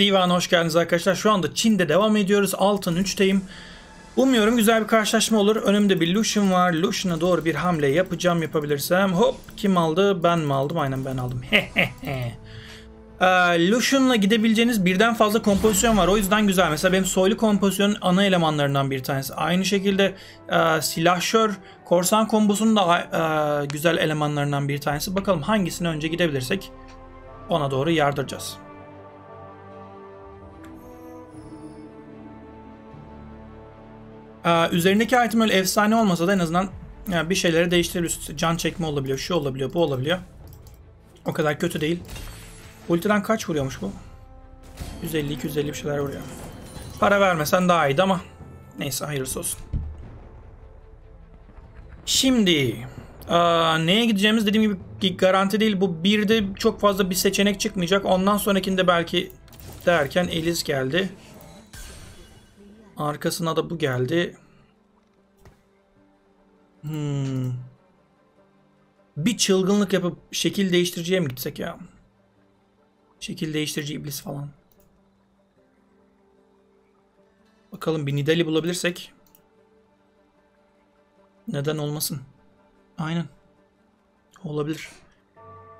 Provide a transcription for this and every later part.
Divan hoş geldiniz arkadaşlar. Şu anda Çin'de devam ediyoruz. Altın 3'teyim. Umuyorum güzel bir karşılaşma olur. Önümde bir Lucian var. Lucian'a doğru bir hamle yapacağım yapabilirsem. Hop kim aldı? Ben mi aldım? Aynen ben aldım. Ee, Lucian'la gidebileceğiniz birden fazla kompozisyon var. O yüzden güzel. Mesela benim soylu kompozisyonun ana elemanlarından bir tanesi. Aynı şekilde e, silahşör, korsan kombosunun da e, güzel elemanlarından bir tanesi. Bakalım hangisine önce gidebilirsek ona doğru yardıracağız. Ee, üzerindeki item öyle efsane olmasa da en azından yani bir şeyleri değiştirebiliyorsun. Can çekme olabiliyor, şu olabiliyor, bu olabiliyor. O kadar kötü değil. Ultiden kaç vuruyormuş bu? 150-250 bir şeyler vuruyor. Para vermesen daha iyiydi ama neyse hayırlısı olsun. Şimdi aa, neye gideceğimiz dediğim gibi garanti değil. Bu birde çok fazla bir seçenek çıkmayacak. Ondan sonrakinde belki derken Eliz geldi. Arkasına da bu geldi. Hmm. Bir çılgınlık yapıp şekil değiştiriciye mi gitsek ya? Şekil değiştirici iblis falan. Bakalım bir Nidali bulabilirsek. Neden olmasın? Aynen. Olabilir.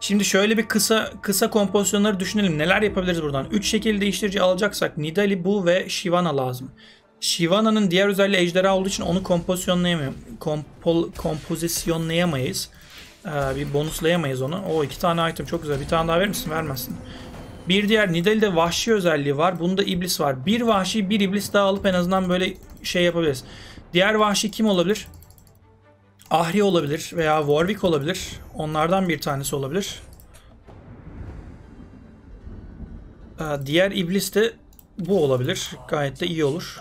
Şimdi şöyle bir kısa kısa kompozisyonları düşünelim. Neler yapabiliriz buradan? 3 şekil değiştirici alacaksak Nidali, bu ve Shivana lazım. Shivana'nın diğer özelliği ejderha olduğu için onu kompozisyonlayamıyorum. Kompol, kompozisyonlayamayız. Ee, bir bonuslayamayız onu. O iki tane item çok güzel. Bir tane daha verir misin? Vermezsin. Bir diğer Nidalee'de vahşi özelliği var. Bunda iblis var. Bir vahşi bir iblis daha alıp en azından böyle şey yapabiliriz. Diğer vahşi kim olabilir? Ahri olabilir veya Warwick olabilir. Onlardan bir tanesi olabilir. Ee, diğer iblis de bu olabilir. Gayet de iyi olur.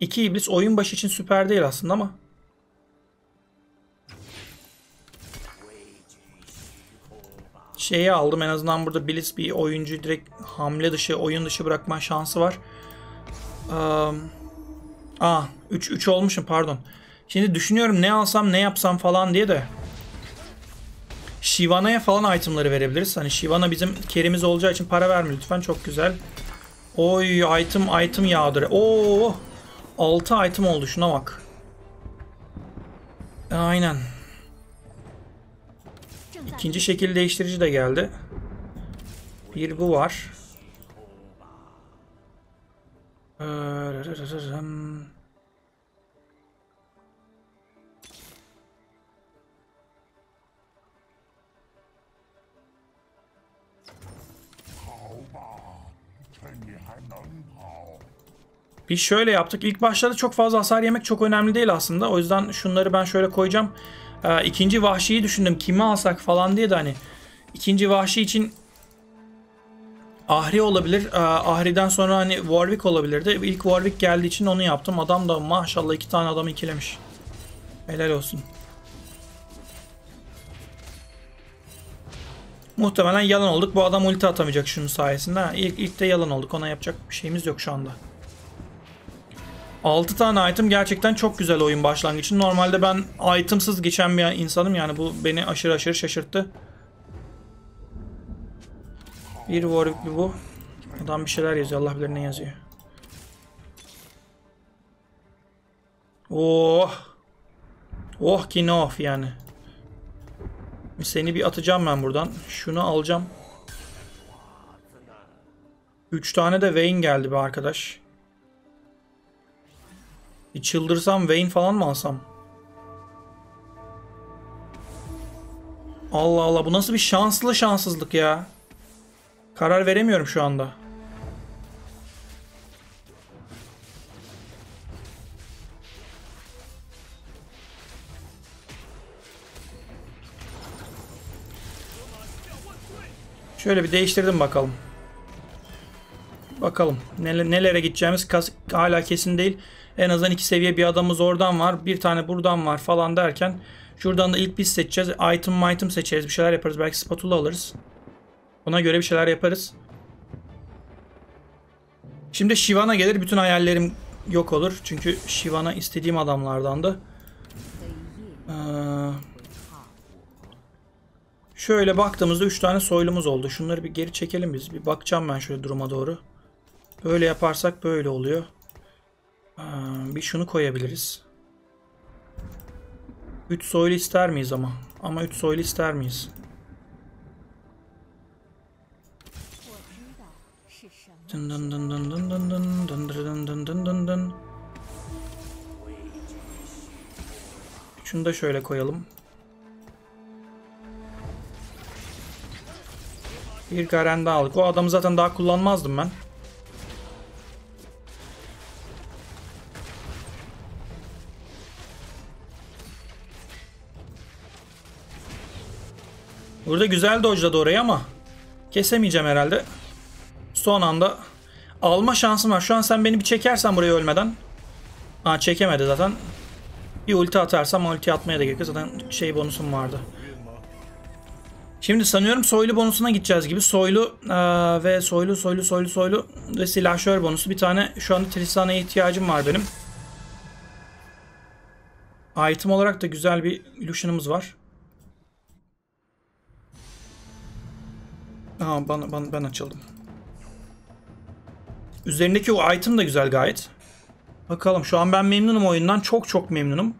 İki iblis oyun başı için süper değil aslında ama. Şeyi aldım en azından burada Blitz bir oyuncu direkt hamle dışı, oyun dışı bırakma şansı var. Um, aa 3 3 olmuşum pardon. Şimdi düşünüyorum ne alsam ne yapsam falan diye de. Shivana'ya falan itemları verebiliriz. Hani Shivana bizim kerimiz olacağı için para verme lütfen. Çok güzel. Oy item item yağdır. Oo 6 item oldu şuna bak. Aynen. İkinci şekil değiştirici de geldi. Bir bu var. Biz şöyle yaptık. İlk başlarda çok fazla hasar yemek çok önemli değil aslında. O yüzden şunları ben şöyle koyacağım. Ee, ikinci vahşiyi düşündüm. Kimi alsak falan diye de hani. ikinci vahşi için Ahri olabilir. Ee, Ahri'den sonra hani Warwick olabilirdi. İlk Warwick geldiği için onu yaptım. Adam da maşallah iki tane adamı ikilemiş. Helal olsun. Muhtemelen yalan olduk. Bu adam ulti atamayacak şunun sayesinde. İlk, ilk de yalan olduk. Ona yapacak bir şeyimiz yok şu anda. 6 tane item gerçekten çok güzel oyun başlangıcı. Normalde ben itemsız geçen bir insanım yani bu beni aşırı aşırı şaşırttı. Bir Warwick bir bu. Adam bir şeyler yazıyor. Allah bilir ne yazıyor. Oh. Oh ki no yani. Seni bir atacağım ben buradan. Şunu alacağım. 3 tane de Vayne geldi be arkadaş. Bir çıldırsam Vayne falan mı alsam? Allah Allah bu nasıl bir şanslı şanssızlık ya. Karar veremiyorum şu anda. Şöyle bir değiştirdim bakalım. Bakalım nelere gideceğimiz hala kesin değil. En azından iki seviye bir adamımız oradan var. Bir tane buradan var falan derken şuradan da ilk biz seçeceğiz. Item item seçeriz. Bir şeyler yaparız. Belki spatula alırız. Buna göre bir şeyler yaparız. Şimdi Shivana gelir. Bütün hayallerim yok olur. Çünkü Shivana istediğim adamlardandı. Ee, şöyle baktığımızda 3 tane soylumuz oldu. Şunları bir geri çekelim biz. Bir bakacağım ben şöyle duruma doğru. Böyle yaparsak böyle oluyor. Bir şunu koyabiliriz. 3 soylu ister miyiz ama? Ama 3 soylu ister miyiz? Dın dın dın dın dın dın dın dın dın dın dın dın dın Şunu da şöyle koyalım. Bir Garen daha aldık. O adamı zaten daha kullanmazdım ben. Burada güzel dodge'ladı orayı ama kesemeyeceğim herhalde. Son anda alma şansım var. Şu an sen beni bir çekersen buraya ölmeden. Aa çekemedi zaten. Bir ulti atarsam ulti atmaya da gerek. Zaten şey bonusum vardı. Şimdi sanıyorum soylu bonusuna gideceğiz gibi. Soylu eee, ve soylu soylu soylu soylu ve silahşör bonusu. Bir tane şu anda Tristan'a ihtiyacım var benim. Item olarak da güzel bir illusion'ımız var. Aa, bana, bana, ben açıldım. Üzerindeki o item da güzel gayet. Bakalım şu an ben memnunum oyundan. Çok çok memnunum.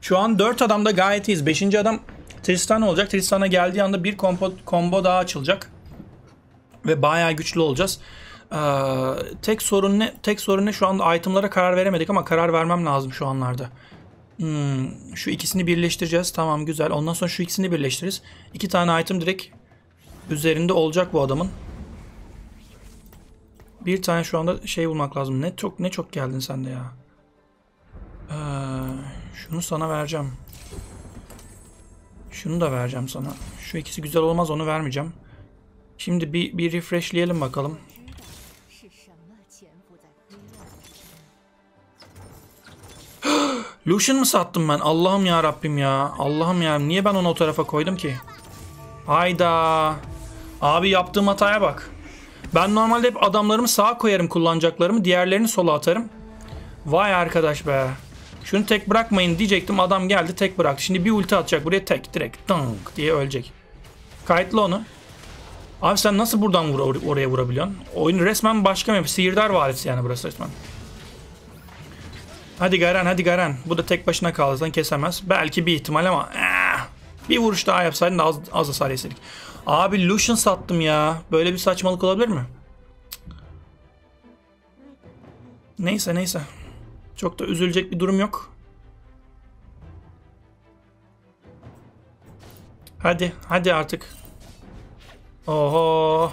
Şu an 4 adamda gayet iyiyiz. 5. adam Tristan olacak. Tristan'a geldiği anda bir combo, combo daha açılacak. Ve bayağı güçlü olacağız. Ee, tek sorun ne? Tek sorun ne? Şu anda itemlara karar veremedik ama karar vermem lazım şu anlarda. Hmm, şu ikisini birleştireceğiz. Tamam güzel. Ondan sonra şu ikisini birleştiririz. İki tane item direkt üzerinde olacak bu adamın. Bir tane şu anda şey bulmak lazım. Ne çok ne çok geldin sen de ya. Ee, şunu sana vereceğim. Şunu da vereceğim sana. Şu ikisi güzel olmaz onu vermeyeceğim. Şimdi bir, bir refreshleyelim bakalım. Lucian mı sattım ben? Allah'ım ya Rabbim ya. Allah'ım ya. Niye ben onu o tarafa koydum ki? Hayda. Abi yaptığım hataya bak. Ben normalde hep adamlarımı sağa koyarım kullanacaklarımı. Diğerlerini sola atarım. Vay arkadaş be. Şunu tek bırakmayın diyecektim. Adam geldi tek bıraktı. Şimdi bir ulti atacak buraya tek direkt. Dunk diye ölecek. Kayıtlı onu. Abi sen nasıl buradan vur oraya vurabiliyorsun? Oyun resmen başka mı? Sihirdar varisi yani burası resmen. Hadi Garen hadi Garen. Bu da tek başına kalırsan kesemez. Belki bir ihtimal ama eh, bir vuruş daha yapsaydın da az, az hasar yesedik. Abi Lucian sattım ya. Böyle bir saçmalık olabilir mi? Neyse neyse. Çok da üzülecek bir durum yok. Hadi hadi artık. Oho.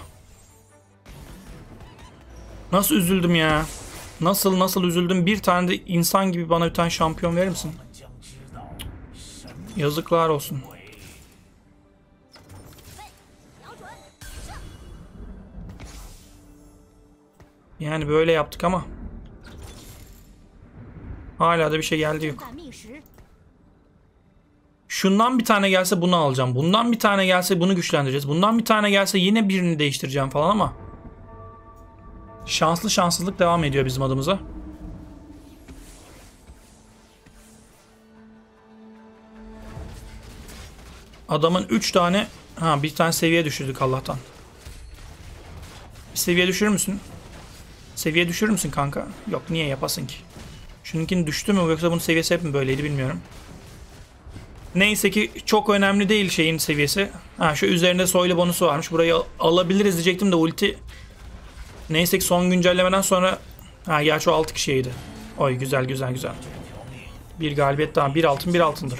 Nasıl üzüldüm ya. Nasıl nasıl üzüldüm. Bir tane de insan gibi bana bir tane şampiyon verir misin? Yazıklar olsun. Yani böyle yaptık ama. Hala da bir şey geldi yok. Şundan bir tane gelse bunu alacağım. Bundan bir tane gelse bunu güçlendireceğiz. Bundan bir tane gelse yine birini değiştireceğim falan ama şanslı şanssızlık devam ediyor bizim adımıza. Adamın 3 tane ha bir tane seviye düşürdük Allah'tan. Bir seviye düşürür müsün? Seviye düşürür müsün kanka? Yok niye yapasın ki? Şununkinin düştü mü yoksa bunun seviyesi hep mi böyleydi bilmiyorum. Neyse ki çok önemli değil şeyin seviyesi. Ha şu üzerinde soylu bonusu varmış. Burayı al- alabiliriz diyecektim de ulti. Neyse ki son güncellemeden sonra... Ha gerçi o 6 kişiydi. Oy güzel güzel güzel. Bir galibiyet daha. Bir altın bir altındır.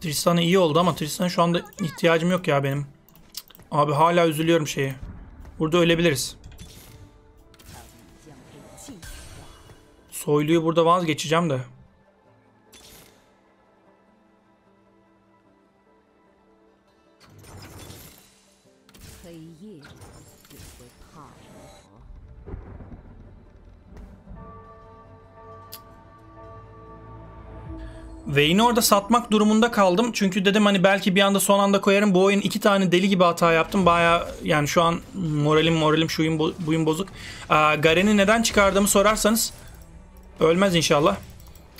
Tristan'a iyi oldu ama Tristan şu anda ihtiyacım yok ya benim. Abi hala üzülüyorum şeyi. Burada ölebiliriz. Soyluyu burada vazgeçeceğim de. Vayne'i orada satmak durumunda kaldım. Çünkü dedim hani belki bir anda son anda koyarım. Bu oyun iki tane deli gibi hata yaptım. Baya yani şu an moralim moralim şuyum bo- buyum bozuk. Aa, Garen'i neden çıkardığımı sorarsanız ölmez inşallah.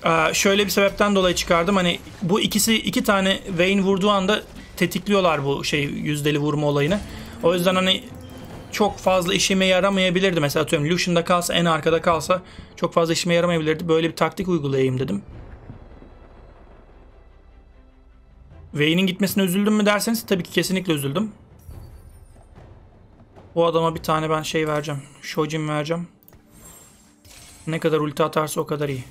Aa, şöyle bir sebepten dolayı çıkardım. Hani bu ikisi iki tane Vayne vurduğu anda tetikliyorlar bu şey yüzdeli vurma olayını. O yüzden hani çok fazla işime yaramayabilirdi. Mesela atıyorum Lucian'da kalsa en arkada kalsa çok fazla işime yaramayabilirdi. Böyle bir taktik uygulayayım dedim. Wayne'in gitmesine üzüldüm mü derseniz tabii ki kesinlikle üzüldüm. Bu adama bir tane ben şey vereceğim. Shojin vereceğim. Ne kadar ulti atarsa o kadar iyi.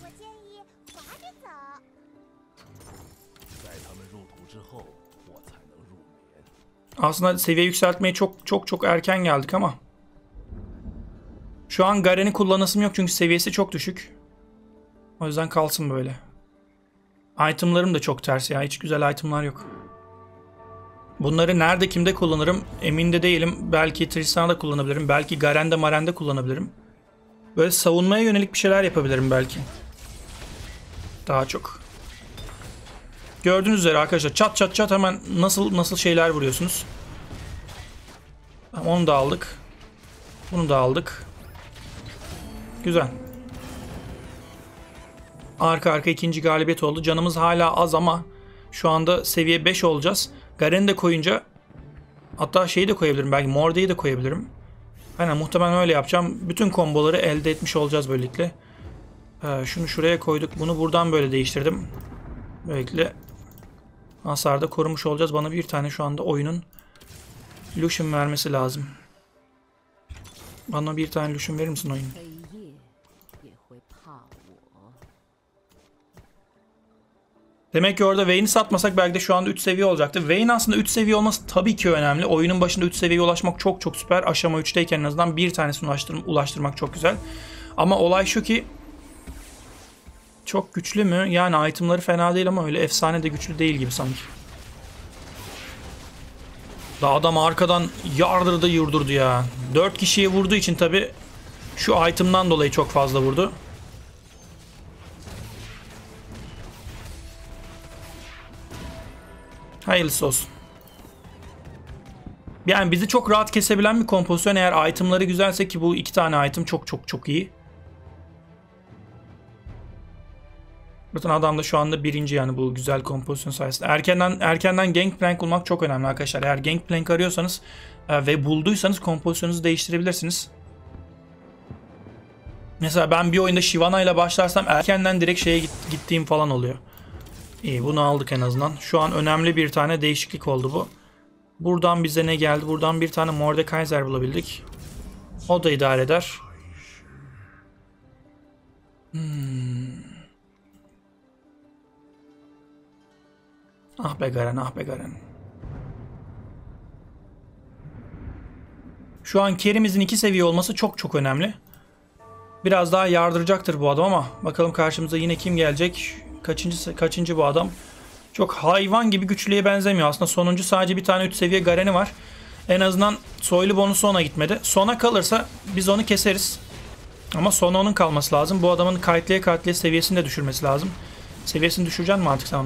Aslında seviye yükseltmeye çok çok çok erken geldik ama. Şu an Garen'i kullanasım yok çünkü seviyesi çok düşük. O yüzden kalsın böyle. Itemlarım da çok ters ya. Hiç güzel itemlar yok. Bunları nerede kimde kullanırım emin de değilim. Belki Tristan'da kullanabilirim. Belki Garen'de Maren'de kullanabilirim. Böyle savunmaya yönelik bir şeyler yapabilirim belki. Daha çok. Gördüğünüz üzere arkadaşlar çat çat çat hemen nasıl nasıl şeyler vuruyorsunuz. Onu da aldık. Bunu da aldık. Güzel. Arka arka ikinci galibiyet oldu. Canımız hala az ama şu anda seviye 5 olacağız. Garen'i de koyunca hatta şeyi de koyabilirim. Belki Morde'yi de koyabilirim. Aynen muhtemelen öyle yapacağım. Bütün komboları elde etmiş olacağız böylelikle. Ee, şunu şuraya koyduk. Bunu buradan böyle değiştirdim. Böylelikle hasarda korumuş olacağız. Bana bir tane şu anda oyunun Lucian vermesi lazım. Bana bir tane Lucian verir misin oyun? Demek ki orada Vayne'i satmasak belki de şu anda 3 seviye olacaktı. Vayne aslında 3 seviye olması tabii ki önemli. Oyunun başında 3 seviyeye ulaşmak çok çok süper. Aşama 3'teyken en azından bir tanesini ulaştır ulaştırmak çok güzel. Ama olay şu ki çok güçlü mü? Yani itemları fena değil ama öyle efsane de güçlü değil gibi sanki. Da adam arkadan yardırdı yurdurdu ya. 4 kişiye vurduğu için tabii şu item'dan dolayı çok fazla vurdu. Hayırlısı olsun. Yani bizi çok rahat kesebilen bir kompozisyon eğer itemları güzelse ki bu iki tane item çok çok çok iyi. Zaten adam da şu anda birinci yani bu güzel kompozisyon sayesinde. Erkenden erkenden gangplank bulmak çok önemli arkadaşlar. Eğer gangplank arıyorsanız e, ve bulduysanız kompozisyonunuzu değiştirebilirsiniz. Mesela ben bir oyunda Shyvana ile başlarsam erkenden direkt şeye git- gittiğim falan oluyor. İyi bunu aldık en azından. Şu an önemli bir tane değişiklik oldu bu. Buradan bize ne geldi? Buradan bir tane Mordekaiser bulabildik. O da idare eder. Hmm. Ah be Garen, ah be Garen. Şu an kerimizin iki seviye olması çok çok önemli. Biraz daha yardıracaktır bu adam ama bakalım karşımıza yine kim gelecek? Kaçıncı kaçıncı bu adam? Çok hayvan gibi güçlüye benzemiyor. Aslında sonuncu sadece bir tane 3 seviye Garen'i var. En azından soylu bonusu ona gitmedi. Sona kalırsa biz onu keseriz. Ama sona onun kalması lazım. Bu adamın kayıtlıya kayıtlıya seviyesini de düşürmesi lazım. Seviyesini düşüreceksin mi artık sen?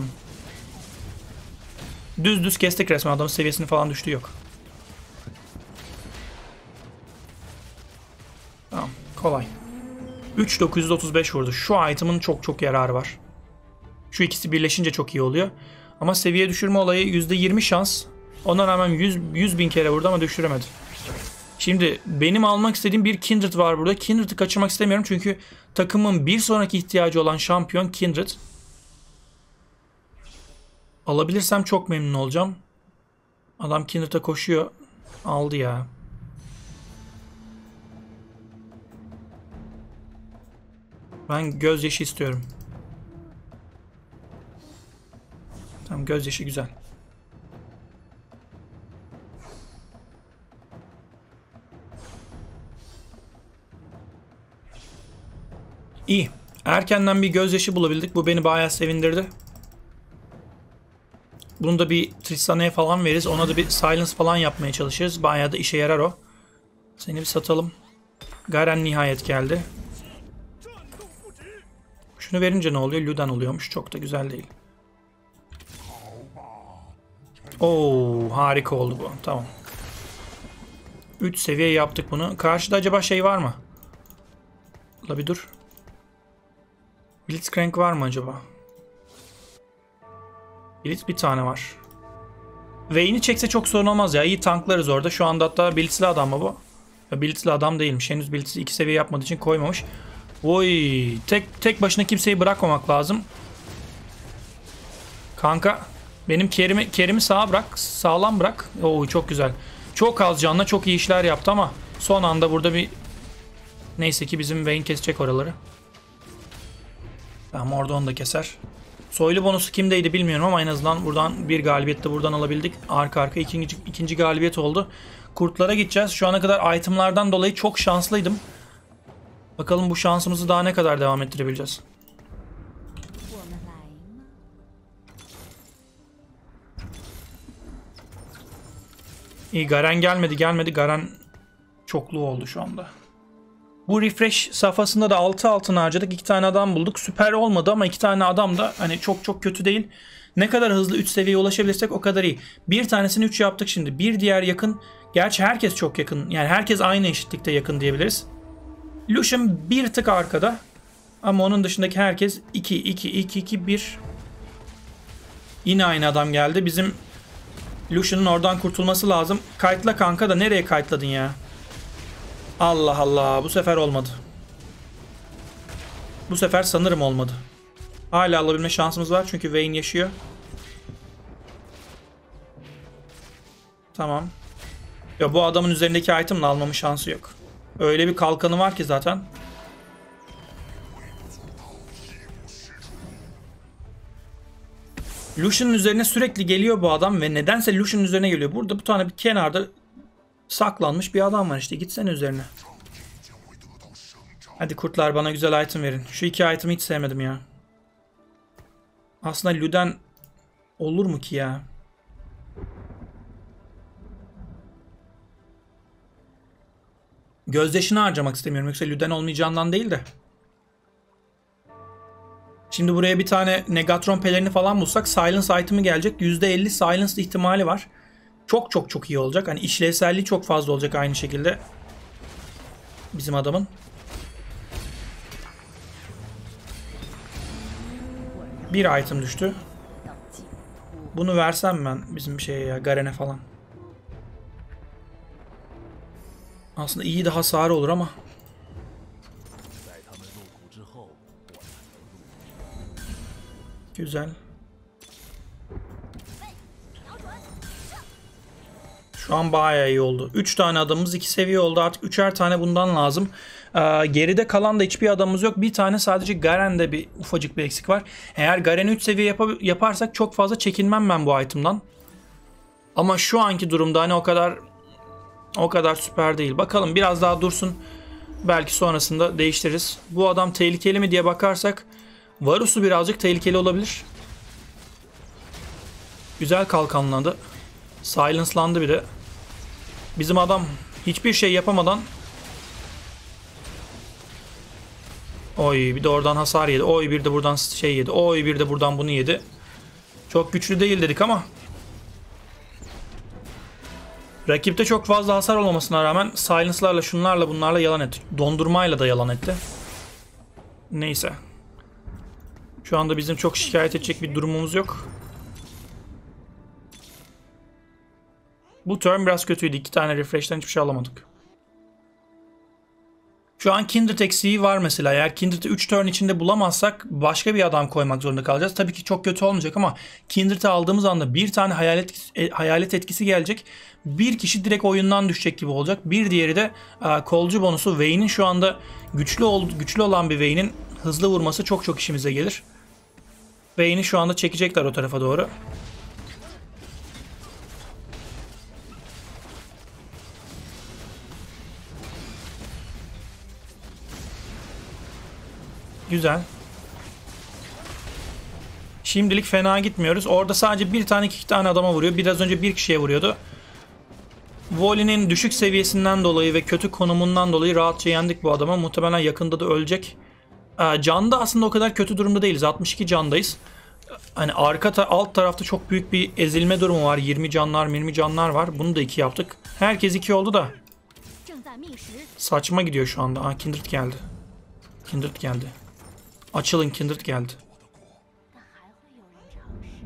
Düz düz kestik resmen adamın seviyesini falan düştü yok. Tamam kolay. 3935 vurdu. Şu item'ın çok çok yararı var. Şu ikisi birleşince çok iyi oluyor. Ama seviye düşürme olayı %20 şans. Ona rağmen 100, 100 bin kere vurdu ama düşüremedi. Şimdi benim almak istediğim bir Kindred var burada. Kindred'ı kaçırmak istemiyorum çünkü takımın bir sonraki ihtiyacı olan şampiyon Kindred. Alabilirsem çok memnun olacağım. Adam Kindred'a koşuyor. Aldı ya. Ben gözyaşı istiyorum. Tamam gözyaşı güzel. İyi. Erkenden bir gözyaşı bulabildik. Bu beni bayağı sevindirdi. Bunu da bir Tristana'ya falan veririz. Ona da bir silence falan yapmaya çalışırız. Bayağı da işe yarar o. Seni bir satalım. Garen nihayet geldi. Şunu verince ne oluyor? Ludan oluyormuş. Çok da güzel değil. Oo harika oldu bu. Tamam. 3 seviye yaptık bunu. Karşıda acaba şey var mı? La bir dur. Blitzcrank var mı acaba? Blitz bir tane var. Vayne'i çekse çok sorun olmaz ya. İyi tanklarız orada. Şu anda hatta Blitz'li adam mı bu? Ya Blitz'li adam değilmiş. Henüz Blitz'i iki seviye yapmadığı için koymamış. Oy, tek tek başına kimseyi bırakmamak lazım. Kanka benim Kerim'i Kerim'i sağa bırak. Sağlam bırak. Oo çok güzel. Çok az canla çok iyi işler yaptı ama son anda burada bir neyse ki bizim Vayne kesecek oraları. Tamam orada onu da keser. Soylu bonusu kimdeydi bilmiyorum ama en azından buradan bir galibiyet de buradan alabildik. Arka arka ikinci, ikinci galibiyet oldu. Kurtlara gideceğiz. Şu ana kadar itemlardan dolayı çok şanslıydım. Bakalım bu şansımızı daha ne kadar devam ettirebileceğiz. İyi Garen gelmedi gelmedi. Garen çoklu oldu şu anda. Bu refresh safhasında da 6 altın harcadık. 2 tane adam bulduk. Süper olmadı ama 2 tane adam da hani çok çok kötü değil. Ne kadar hızlı 3 seviyeye ulaşabilirsek o kadar iyi. Bir tanesini 3 yaptık şimdi. Bir diğer yakın. Gerçi herkes çok yakın. Yani herkes aynı eşitlikte yakın diyebiliriz. Lucian bir tık arkada. Ama onun dışındaki herkes 2, 2, 2, 2, 1. Yine aynı adam geldi. Bizim Lucian'ın oradan kurtulması lazım. Kayıtla kanka da nereye kayıtladın ya? Allah Allah bu sefer olmadı. Bu sefer sanırım olmadı. Hala alabilme şansımız var çünkü Vayne yaşıyor. Tamam. Ya bu adamın üzerindeki item'la almamın şansı yok. Öyle bir kalkanı var ki zaten. Lucian'ın üzerine sürekli geliyor bu adam ve nedense Lucian'ın üzerine geliyor. Burada bir tane bir kenarda saklanmış bir adam var işte. Gitsene üzerine. Hadi kurtlar bana güzel item verin. Şu iki item'i hiç sevmedim ya. Aslında Luden olur mu ki ya? Gözyaşını harcamak istemiyorum. Yoksa Luden olmayacağından değil de. Şimdi buraya bir tane Negatron pelerini falan bulsak Silence item'ı gelecek. %50 Silence ihtimali var. Çok çok çok iyi olacak. Hani işlevselliği çok fazla olacak aynı şekilde. Bizim adamın. Bir item düştü. Bunu versem ben bizim şeye ya Garen'e falan. Aslında iyi daha hasarı olur ama güzel. Şu an bayağı iyi oldu. 3 tane adamımız 2 seviye oldu. Artık 3'er tane bundan lazım. Ee, geride kalan da hiçbir adamımız yok. Bir tane sadece Garen'de bir ufacık bir eksik var. Eğer Garen'i 3 seviye yapa- yaparsak çok fazla çekinmem ben bu item'dan. Ama şu anki durumda hani o kadar o kadar süper değil. Bakalım biraz daha dursun. Belki sonrasında değiştiririz. Bu adam tehlikeli mi diye bakarsak Varus'u birazcık tehlikeli olabilir. Güzel kalkanladı. Silence'landı bir de. Bizim adam hiçbir şey yapamadan Oy bir de oradan hasar yedi. Oy bir de buradan şey yedi. Oy bir de buradan bunu yedi. Çok güçlü değil dedik ama Rakipte çok fazla hasar olmamasına rağmen Silence'larla şunlarla bunlarla yalan etti. Dondurmayla da yalan etti. Neyse. Şu anda bizim çok şikayet edecek bir durumumuz yok. Bu turn biraz kötüydü. İki tane refresh'ten hiçbir şey alamadık. Şu an Kindred eksiği var mesela. Eğer Kindred'i 3 turn içinde bulamazsak başka bir adam koymak zorunda kalacağız. Tabii ki çok kötü olmayacak ama Kindred'i aldığımız anda bir tane hayalet, e, hayalet etkisi gelecek. Bir kişi direkt oyundan düşecek gibi olacak. Bir diğeri de e, kolcu bonusu. Vayne'in şu anda güçlü ol, güçlü olan bir Vayne'in hızlı vurması çok çok işimize gelir. Vayne'i şu anda çekecekler o tarafa doğru. Güzel. Şimdilik fena gitmiyoruz. Orada sadece bir tane iki tane adama vuruyor. Biraz önce bir kişiye vuruyordu. Voli'nin düşük seviyesinden dolayı ve kötü konumundan dolayı rahatça yendik bu adama. Muhtemelen yakında da ölecek. E, canda aslında o kadar kötü durumda değiliz. 62 candayız. Hani arka ta alt tarafta çok büyük bir ezilme durumu var. 20 canlar 20 canlar var. Bunu da 2 yaptık. Herkes 2 oldu da. Saçma gidiyor şu anda. Aa Kindred geldi. Kindred geldi. Açılın Kindred geldi.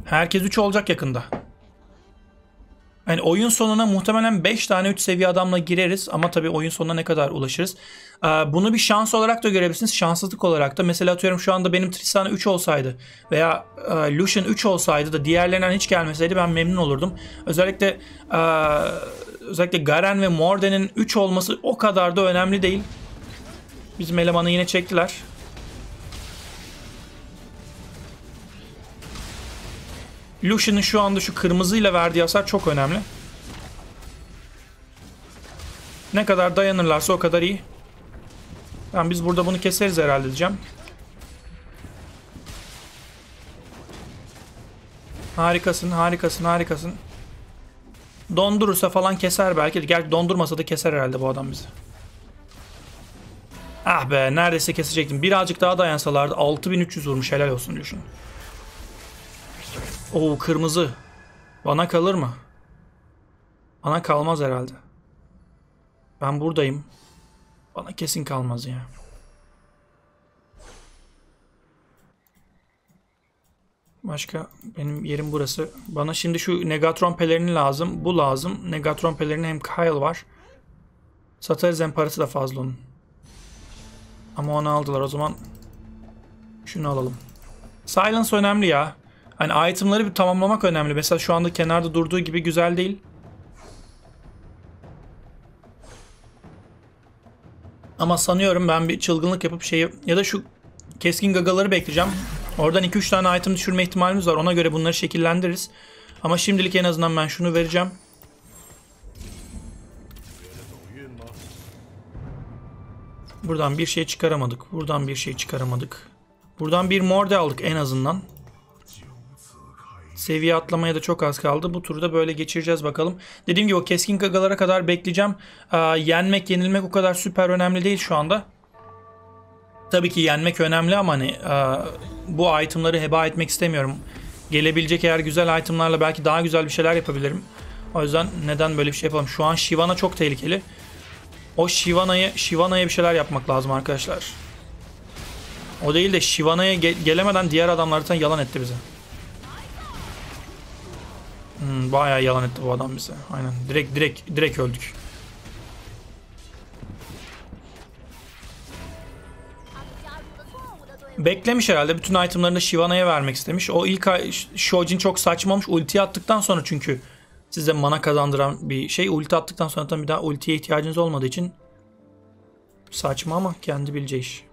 Herkes 3 olacak yakında. Yani oyun sonuna muhtemelen 5 tane 3 seviye adamla gireriz ama tabii oyun sonuna ne kadar ulaşırız. Ee, bunu bir şans olarak da görebilirsiniz, şanssızlık olarak da. Mesela atıyorum şu anda benim Tristana 3 olsaydı veya e, Lucian 3 olsaydı da diğerlerinden hiç gelmeseydi ben memnun olurdum. Özellikle e, özellikle Garen ve Morden'in 3 olması o kadar da önemli değil. Bizim elemanı yine çektiler. Lucian'ın şu anda şu kırmızıyla verdiği hasar çok önemli. Ne kadar dayanırlarsa o kadar iyi. Ben biz burada bunu keseriz herhalde diyeceğim. Harikasın, harikasın, harikasın. Dondurursa falan keser belki. Gerçi dondurmasa da keser herhalde bu adam bizi. Ah be neredeyse kesecektim. Birazcık daha dayansalardı 6300 vurmuş helal olsun Lucian. Oo kırmızı. Bana kalır mı? Bana kalmaz herhalde. Ben buradayım. Bana kesin kalmaz ya. Başka benim yerim burası. Bana şimdi şu Negatron pelerini lazım. Bu lazım. Negatron pelerini hem Kyle var. Satarız hem parası da fazla onun. Ama onu aldılar o zaman. Şunu alalım. Silence önemli ya. Hani itemları bir tamamlamak önemli. Mesela şu anda kenarda durduğu gibi güzel değil. Ama sanıyorum ben bir çılgınlık yapıp şeyi ya da şu keskin gagaları bekleyeceğim. Oradan 2-3 tane item düşürme ihtimalimiz var. Ona göre bunları şekillendiririz. Ama şimdilik en azından ben şunu vereceğim. Buradan bir şey çıkaramadık. Buradan bir şey çıkaramadık. Buradan bir morde aldık en azından. Seviye atlamaya da çok az kaldı. Bu turu da böyle geçireceğiz bakalım. Dediğim gibi o keskin gagalara kadar bekleyeceğim. Aa, yenmek, yenilmek o kadar süper önemli değil şu anda. Tabii ki yenmek önemli ama hani aa, bu itemları heba etmek istemiyorum. Gelebilecek eğer güzel itemlarla belki daha güzel bir şeyler yapabilirim. O yüzden neden böyle bir şey yapalım? Şu an Shyvana çok tehlikeli. O Shyvana'ya Shyvana'ya bir şeyler yapmak lazım arkadaşlar. O değil de Shyvana'ya ge- gelemeden diğer adamlar zaten yalan etti bize. Hmm, bayağı yalan etti bu adam bize. Aynen. Direkt direkt direkt öldük. Beklemiş herhalde. Bütün itemlarını Shyvana'ya vermek istemiş. O ilk Shojin çok saçmamış. Ulti attıktan sonra çünkü size mana kazandıran bir şey. Ulti attıktan sonra tabii bir daha ultiye ihtiyacınız olmadığı için saçma ama kendi bileceği iş.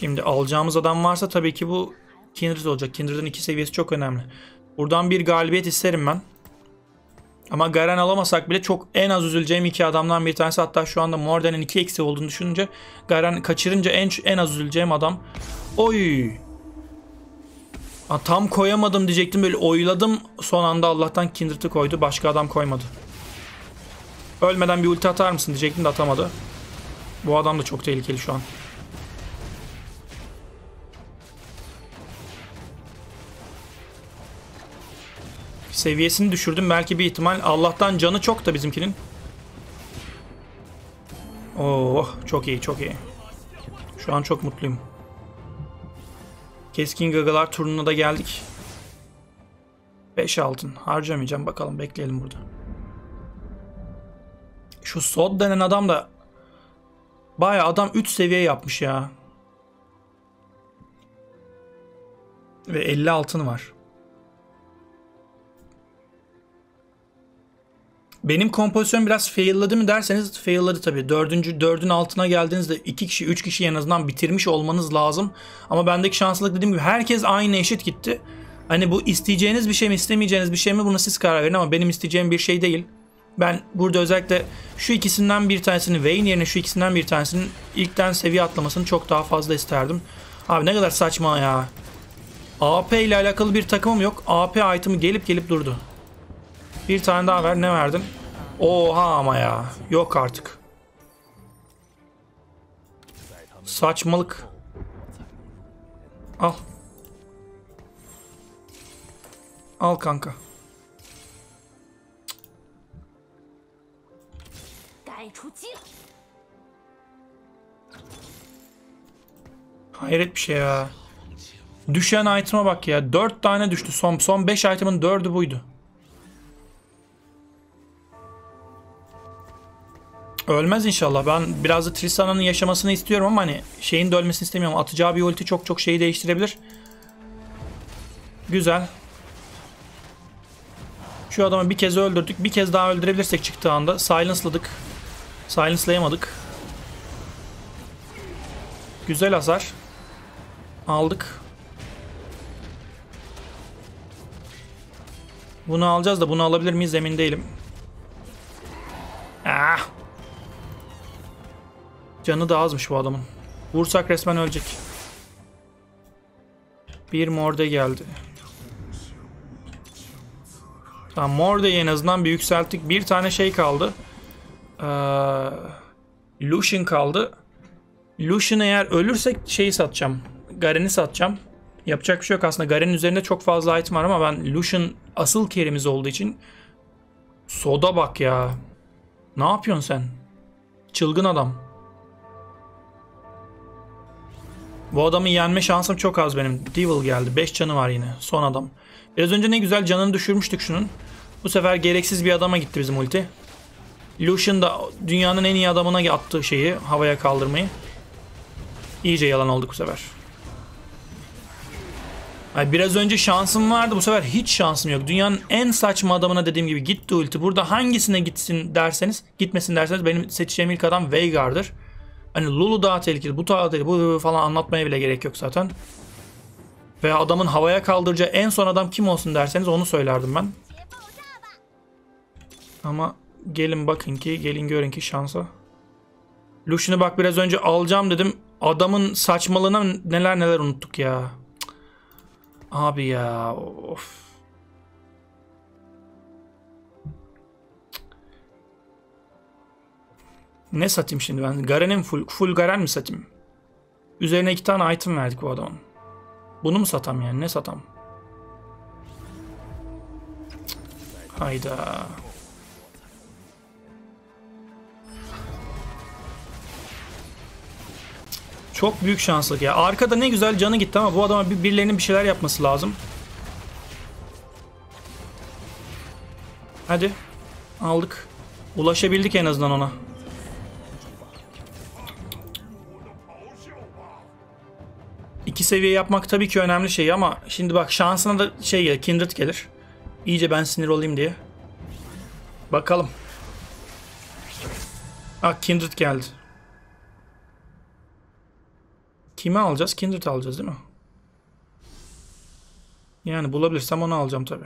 Şimdi alacağımız adam varsa tabii ki bu Kindred olacak. Kindred'in iki seviyesi çok önemli. Buradan bir galibiyet isterim ben. Ama Garen alamasak bile çok en az üzüleceğim iki adamdan bir tanesi. Hatta şu anda Morden'in iki eksi olduğunu düşününce Garen kaçırınca en en az üzüleceğim adam. Oy! Ha, tam koyamadım diyecektim böyle oyladım. Son anda Allah'tan Kindred'i koydu. Başka adam koymadı. Ölmeden bir ulti atar mısın diyecektim de atamadı. Bu adam da çok tehlikeli şu an. Seviyesini düşürdüm. Belki bir ihtimal. Allah'tan canı çok da bizimkinin. Oh çok iyi çok iyi. Şu an çok mutluyum. Keskin gagalar turuna da geldik. 5 altın. Harcamayacağım. Bakalım bekleyelim burada. Şu Sod denen adam da Baya adam 3 seviye yapmış ya. Ve 50 altını var. Benim kompozisyon biraz failladı mı derseniz failladı tabii. Dördüncü, dördün altına geldiğinizde iki kişi, üç kişi en azından bitirmiş olmanız lazım. Ama bendeki şanslılık dediğim gibi herkes aynı eşit gitti. Hani bu isteyeceğiniz bir şey mi istemeyeceğiniz bir şey mi buna siz karar verin ama benim isteyeceğim bir şey değil. Ben burada özellikle şu ikisinden bir tanesini Vayne yerine şu ikisinden bir tanesinin ilkten seviye atlamasını çok daha fazla isterdim. Abi ne kadar saçma ya. AP ile alakalı bir takımım yok. AP item'ı gelip gelip durdu. Bir tane daha ver. Ne verdin? Oha ama ya. Yok artık. Saçmalık. Al. Al kanka. Hayret bir şey ya. Düşen item'a bak ya. 4 tane düştü. Son son 5 item'ın 4'ü buydu. Ölmez inşallah. Ben biraz da Tristana'nın yaşamasını istiyorum ama hani şeyin de ölmesini istemiyorum. Atacağı bir ulti çok çok şeyi değiştirebilir. Güzel. Şu adamı bir kez öldürdük. Bir kez daha öldürebilirsek çıktığı anda. Silence'ladık. Silence'layamadık. Güzel hasar. Aldık. Bunu alacağız da bunu alabilir miyiz emin değilim. Canı da azmış bu adamın. Vursak resmen ölecek. Bir morde geldi. Tamam mordeyi en azından bir yükselttik. Bir tane şey kaldı. Ee, Lucian kaldı. Lucian eğer ölürsek şeyi satacağım. Garen'i satacağım. Yapacak bir şey yok aslında. Garen'in üzerinde çok fazla item var ama ben Lucian asıl kerimiz olduğu için Soda bak ya. Ne yapıyorsun sen? Çılgın adam. Bu adamı yenme şansım çok az benim. Devil geldi. 5 canı var yine. Son adam. Biraz önce ne güzel canını düşürmüştük şunun. Bu sefer gereksiz bir adama gitti bizim ulti. Lucian da dünyanın en iyi adamına attığı şeyi havaya kaldırmayı. İyice yalan oldu bu sefer. Ay biraz önce şansım vardı bu sefer hiç şansım yok. Dünyanın en saçma adamına dediğim gibi gitti ulti. Burada hangisine gitsin derseniz, gitmesin derseniz benim seçeceğim ilk adam Veigar'dır. Hani Lulu daha tehlikeli, bu daha tehlikeli, bu falan anlatmaya bile gerek yok zaten. Ve adamın havaya kaldıracağı en son adam kim olsun derseniz onu söylerdim ben. Ama gelin bakın ki, gelin görün ki şansa. Lucian'ı bak biraz önce alacağım dedim. Adamın saçmalığına neler neler unuttuk ya. Abi ya of. Ne satayım şimdi ben? Garen'in full, full Garen mi satayım? Üzerine iki tane item verdik bu adamın. Bunu mu satam yani? Ne satam? Hayda. Çok büyük şanslık ya. Arkada ne güzel canı gitti ama bu adama bir, birilerinin bir şeyler yapması lazım. Hadi. Aldık. Ulaşabildik en azından ona. Seviye yapmak tabii ki önemli şey ama şimdi bak şansına da şey gelir, Kindred gelir. İyice ben sinir olayım diye. Bakalım. Ah Kindred geldi. Kimi alacağız? Kindred alacağız değil mi? Yani bulabilirsem onu alacağım tabi.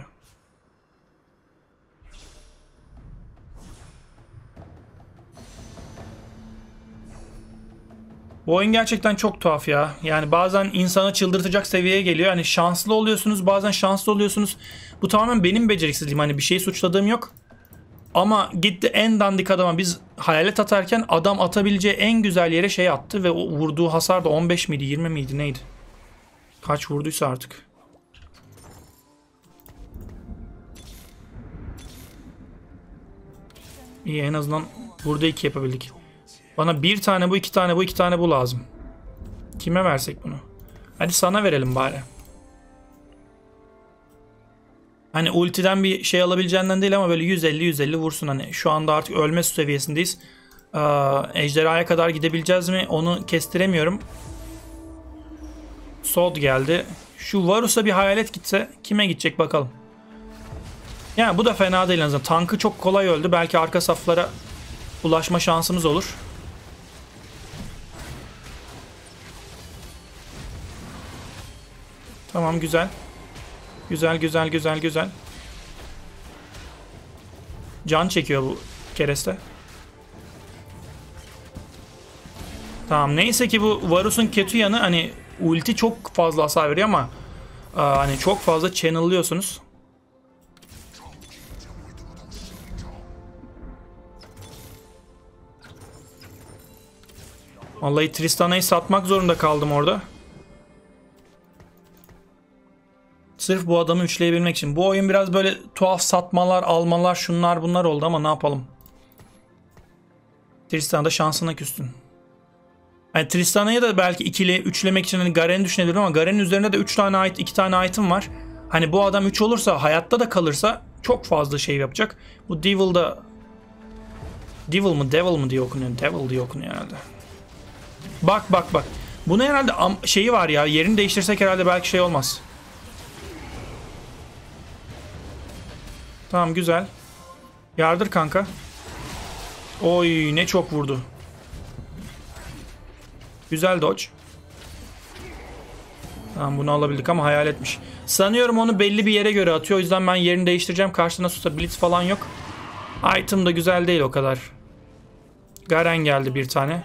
Bu oyun gerçekten çok tuhaf ya. Yani bazen insanı çıldırtacak seviyeye geliyor. Hani şanslı oluyorsunuz, bazen şanslı oluyorsunuz. Bu tamamen benim beceriksizliğim. Hani bir şey suçladığım yok. Ama gitti en dandik adama biz hayalet atarken adam atabileceği en güzel yere şey attı ve o vurduğu hasar da 15 miydi 20 miydi neydi? Kaç vurduysa artık. İyi en azından burada iki yapabildik. Bana bir tane bu iki tane bu iki tane bu lazım. Kime versek bunu? Hadi sana verelim bari. Hani ultiden bir şey alabileceğinden değil ama böyle 150-150 vursun hani. Şu anda artık ölme seviyesindeyiz. Ee, ejderhaya kadar gidebileceğiz mi onu kestiremiyorum. Sod geldi. Şu Varus'a bir hayalet gitse kime gidecek bakalım. Yani bu da fena değil en. Tankı çok kolay öldü. Belki arka saflara ulaşma şansımız olur. Tamam güzel. Güzel güzel güzel güzel. Can çekiyor bu kereste. Tamam neyse ki bu Varus'un kötü yanı hani ulti çok fazla hasar veriyor ama aa, hani çok fazla channel'lıyorsunuz. Vallahi Tristana'yı satmak zorunda kaldım orada. Sırf bu adamı üçleyebilmek için. Bu oyun biraz böyle tuhaf satmalar, almalar, şunlar bunlar oldu ama ne yapalım. Tristan'a da şansına küstün. Yani Tristana'yı da belki ikili, üçlemek için hani Garen'i düşünebilirim ama Garen'in üzerinde de 3 tane ait, 2 tane item var. Hani bu adam 3 olursa, hayatta da kalırsa çok fazla şey yapacak. Bu Devil da Devil mı, Devil mı diye okunuyor. Devil diye okunuyor herhalde. Bak bak bak. Bunu herhalde şeyi var ya. Yerini değiştirsek herhalde belki şey olmaz. Tamam güzel. Yardır kanka. Oy ne çok vurdu. Güzel dodge. Tamam bunu alabildik ama hayal etmiş. Sanıyorum onu belli bir yere göre atıyor. O yüzden ben yerini değiştireceğim. Karşısına susa blitz falan yok. Item da güzel değil o kadar. Garen geldi bir tane.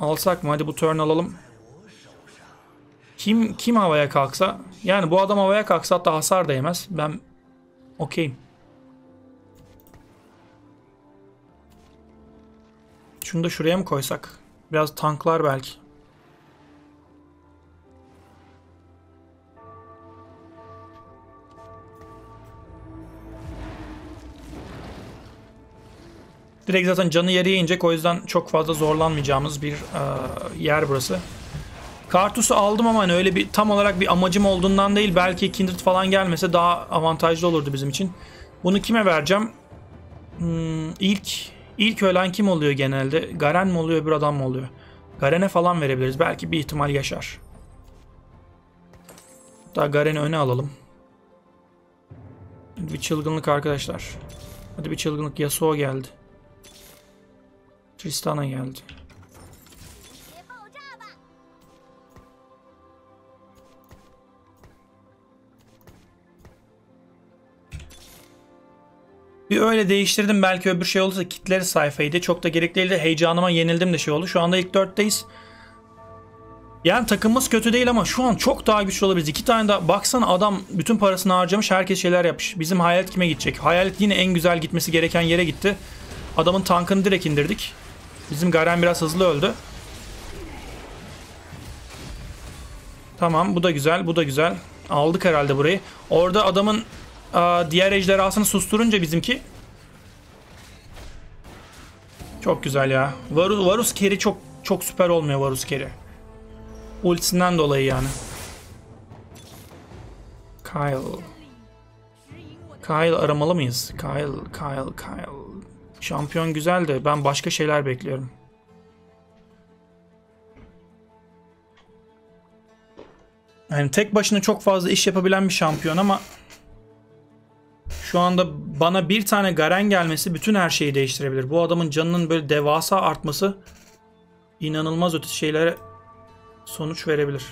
Alsak mı? Hadi bu turn alalım. Kim kim havaya kalksa yani bu adam havaya kalksa hatta hasar da yemez. Ben okeyim. Şunu da şuraya mı koysak? Biraz tanklar belki. Direkt zaten canı yere inecek o yüzden çok fazla zorlanmayacağımız bir e, yer burası. Kartus'u aldım ama hani öyle bir tam olarak bir amacım olduğundan değil belki Kindred falan gelmese daha avantajlı olurdu bizim için. Bunu kime vereceğim? Hmm, ilk ilk ölen kim oluyor genelde? Garen mi oluyor bir adam mı oluyor? Garen'e falan verebiliriz. Belki bir ihtimal yaşar. Daha Garen'i öne alalım. Bir çılgınlık arkadaşlar. Hadi bir çılgınlık. Yasuo geldi. Tristana geldi. Bir öyle değiştirdim belki öbür şey olursa kitleri sayfaydı. Çok da gerekli değildi. Heyecanıma yenildim de şey oldu. Şu anda ilk dörtteyiz. Yani takımımız kötü değil ama şu an çok daha güçlü olabiliriz. İki tane daha baksana adam bütün parasını harcamış herkes şeyler yapmış. Bizim Hayalet kime gidecek? Hayalet yine en güzel gitmesi gereken yere gitti. Adamın tankını direkt indirdik. Bizim Garen biraz hızlı öldü. Tamam bu da güzel bu da güzel. Aldık herhalde burayı. Orada adamın aa, diğer ejderhasını susturunca bizimki. Çok güzel ya. Varus, Varus Keri çok çok süper olmuyor Varus Keri. Ultisinden dolayı yani. Kyle. Kyle aramalı mıyız? Kyle, Kyle, Kyle. Şampiyon güzel de ben başka şeyler bekliyorum. Yani tek başına çok fazla iş yapabilen bir şampiyon ama şu anda bana bir tane Garen gelmesi bütün her şeyi değiştirebilir. Bu adamın canının böyle devasa artması inanılmaz öte şeylere sonuç verebilir.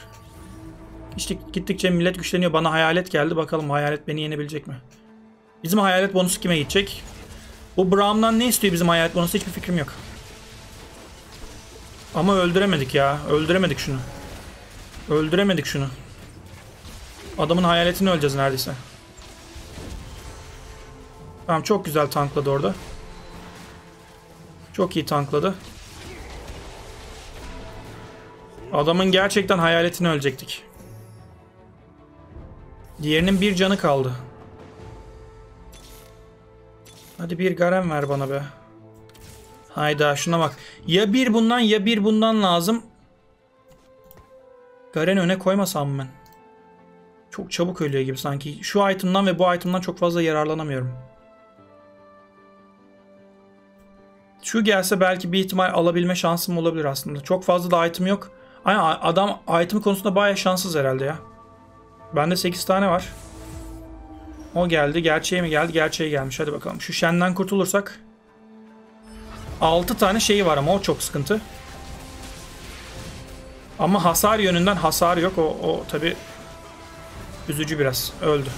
İşte gittikçe millet güçleniyor. Bana hayalet geldi. Bakalım hayalet beni yenebilecek mi? Bizim hayalet bonusu kime gidecek? Bu Braum'dan ne istiyor bizim hayalet bonusu hiçbir fikrim yok. Ama öldüremedik ya. Öldüremedik şunu. Öldüremedik şunu. Adamın hayaletini öleceğiz neredeyse. Tamam çok güzel tankladı orada. Çok iyi tankladı. Adamın gerçekten hayaletini ölecektik. Diğerinin bir canı kaldı. Hadi bir Garen ver bana be. Hayda şuna bak. Ya bir bundan ya bir bundan lazım. Garen öne koymasam ben? Çok çabuk ölüyor gibi sanki. Şu item'dan ve bu item'dan çok fazla yararlanamıyorum. Şu gelse belki bir ihtimal alabilme şansım olabilir aslında. Çok fazla da item yok. Aynen adam item konusunda bayağı şanssız herhalde ya. Bende 8 tane var. O geldi. Gerçeğe mi geldi? Gerçeğe gelmiş. Hadi bakalım. Şu Shen'den kurtulursak. 6 tane şeyi var ama o çok sıkıntı. Ama hasar yönünden hasar yok. O, o tabi üzücü biraz. Öldü.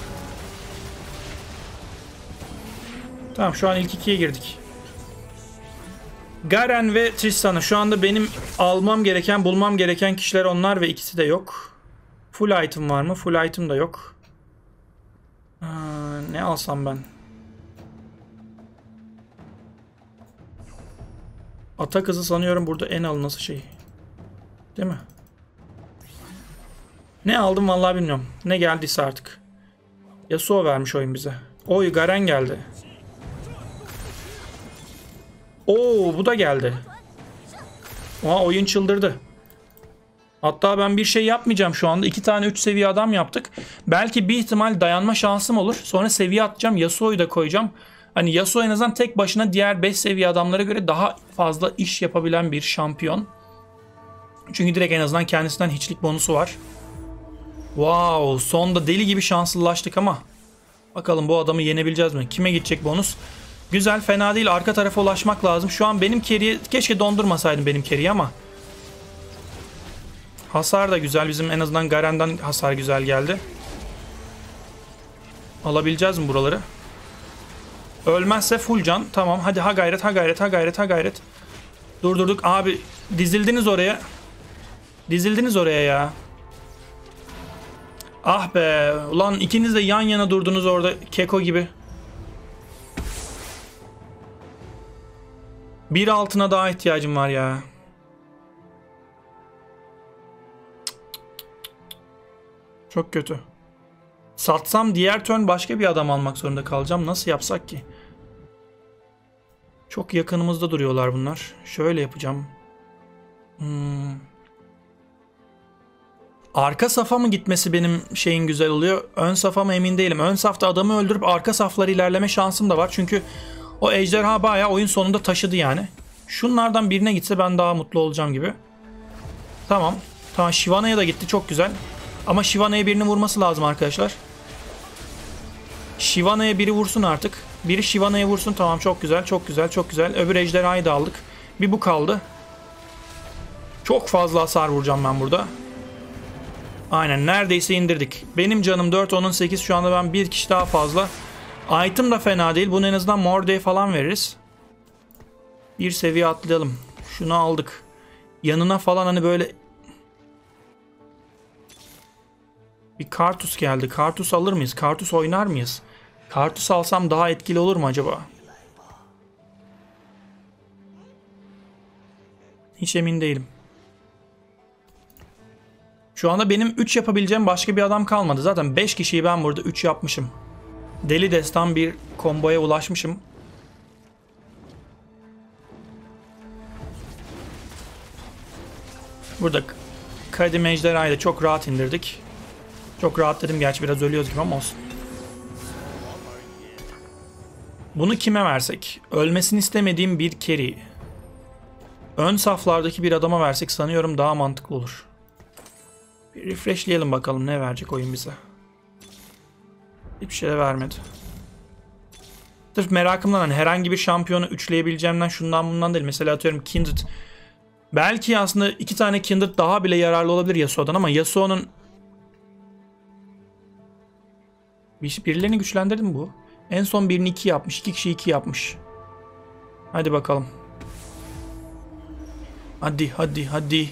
Tamam şu an ilk ikiye girdik. Garen ve Tristan'a şu anda benim almam gereken, bulmam gereken kişiler onlar ve ikisi de yok. Full item var mı? Full item da yok. Aa, ne alsam ben? Atak hızı sanıyorum burada en alınası şey. Değil mi? Ne aldım vallahi bilmiyorum. Ne geldiyse artık. Yasuo vermiş oyun bize. Oy Garen geldi. Oo bu da geldi. Aa oyun çıldırdı. Hatta ben bir şey yapmayacağım şu anda. İki tane 3 seviye adam yaptık. Belki bir ihtimal dayanma şansım olur. Sonra seviye atacağım. Yasuo'yu da koyacağım. Hani Yasuo en azından tek başına diğer 5 seviye adamlara göre daha fazla iş yapabilen bir şampiyon. Çünkü direkt en azından kendisinden hiçlik bonusu var. Wow, sonda deli gibi şanslılaştık ama bakalım bu adamı yenebileceğiz mi? Kime gidecek bonus? Güzel, fena değil. Arka tarafa ulaşmak lazım. Şu an benim carry'i keşke dondurmasaydım benim carry'i ama hasar da güzel. Bizim en azından Garen'den hasar güzel geldi. Alabileceğiz mi buraları? Ölmezse full can. Tamam hadi ha gayret ha gayret ha gayret ha gayret. Durdurduk. Abi dizildiniz oraya. Dizildiniz oraya ya. Ah be. Ulan ikiniz de yan yana durdunuz orada keko gibi. Bir altına daha ihtiyacım var ya. Çok kötü. Satsam diğer turn başka bir adam almak zorunda kalacağım. Nasıl yapsak ki? Çok yakınımızda duruyorlar bunlar. Şöyle yapacağım. Hmm. Arka safa mı gitmesi benim şeyin güzel oluyor? Ön safa mı emin değilim. Ön safta adamı öldürüp arka safları ilerleme şansım da var. Çünkü o ejderha bayağı oyun sonunda taşıdı yani. Şunlardan birine gitse ben daha mutlu olacağım gibi. Tamam. Tamam Shivana'ya da gitti çok güzel. Ama Shivana'ya birini vurması lazım arkadaşlar. Shivana'ya biri vursun artık. Biri Shivana'ya vursun. Tamam çok güzel çok güzel çok güzel. Öbür ejderhayı da aldık. Bir bu kaldı. Çok fazla hasar vuracağım ben burada. Aynen neredeyse indirdik. Benim canım 4 onun 8 şu anda ben bir kişi daha fazla. Item da fena değil. Bunu en azından Morda'ya falan veririz. Bir seviye atlayalım. Şunu aldık. Yanına falan hani böyle bir Kartus geldi. Kartus alır mıyız? Kartus oynar mıyız? Kartus alsam daha etkili olur mu acaba? Hiç emin değilim. Şu anda benim 3 yapabileceğim başka bir adam kalmadı. Zaten 5 kişiyi ben burada 3 yapmışım. Deli destan bir komboya ulaşmışım. Burada Kadim Ejderha'yı da çok rahat indirdik. Çok rahat dedim gerçi biraz ölüyoruz gibi ama olsun. Bunu kime versek? Ölmesini istemediğim bir carry. Ön saflardaki bir adama versek sanıyorum daha mantıklı olur. Bir refreshleyelim bakalım ne verecek oyun bize. Hiçbir şey vermedi. Sırf merakımdan hani herhangi bir şampiyonu üçleyebileceğimden şundan bundan değil. Mesela atıyorum Kindred. Belki aslında iki tane Kindred daha bile yararlı olabilir Yasuo'dan ama Yasuo'nun Bir, birilerini güçlendirdi mi bu? En son birini 2 yapmış. 2 kişi 2 yapmış. Hadi bakalım. Hadi hadi hadi.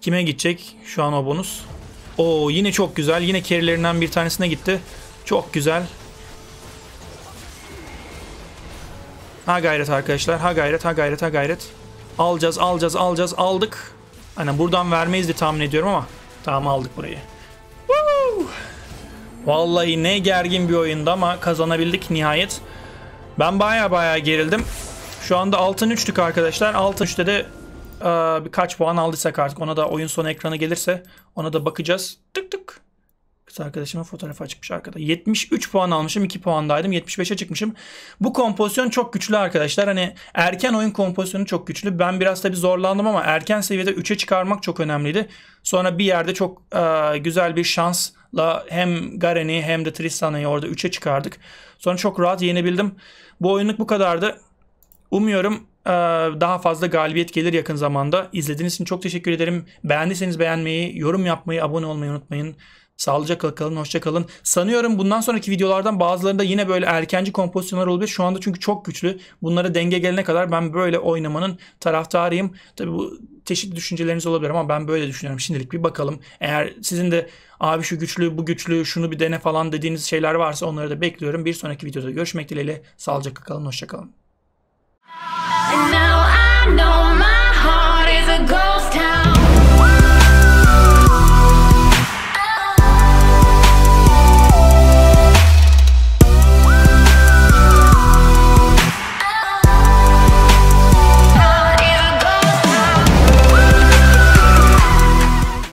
Kime gidecek şu an o bonus? Oo yine çok güzel. Yine kerilerinden bir tanesine gitti. Çok güzel. Ha gayret arkadaşlar. Ha gayret, ha gayret, ha gayret. Alacağız, alacağız, alacağız. Aldık. Hani buradan vermeyiz diye tahmin ediyorum ama. Tamam aldık burayı. Woo! Vallahi ne gergin bir oyundu ama kazanabildik nihayet. Ben baya baya gerildim. Şu anda altın 3'lük arkadaşlar. Altın 3'te de birkaç puan aldıysak artık ona da oyun sonu ekranı gelirse ona da bakacağız. Tık tık. Kız arkadaşımın fotoğrafı açıkmış arkada. 73 puan almışım. 2 puandaydım. 75'e çıkmışım. Bu kompozisyon çok güçlü arkadaşlar. Hani erken oyun kompozisyonu çok güçlü. Ben biraz tabii zorlandım ama erken seviyede 3'e çıkarmak çok önemliydi. Sonra bir yerde çok e, güzel bir şansla hem Garen'i hem de Tristana'yı orada 3'e çıkardık. Sonra çok rahat yenebildim. Bu oyunluk bu kadardı. Umuyorum e, daha fazla galibiyet gelir yakın zamanda. İzlediğiniz için çok teşekkür ederim. Beğendiyseniz beğenmeyi, yorum yapmayı, abone olmayı unutmayın. Sağlıcakla kalın, hoşça kalın. Sanıyorum bundan sonraki videolardan bazılarında yine böyle erkenci kompozisyonlar olabilir. Şu anda çünkü çok güçlü. Bunlara denge gelene kadar ben böyle oynamanın taraftarıyım. Tabii bu çeşitli düşünceleriniz olabilir ama ben böyle düşünüyorum. Şimdilik bir bakalım. Eğer sizin de abi şu güçlü, bu güçlü, şunu bir dene falan dediğiniz şeyler varsa onları da bekliyorum. Bir sonraki videoda görüşmek dileğiyle. Sağlıcakla kalın, hoşça kalın. And now I know my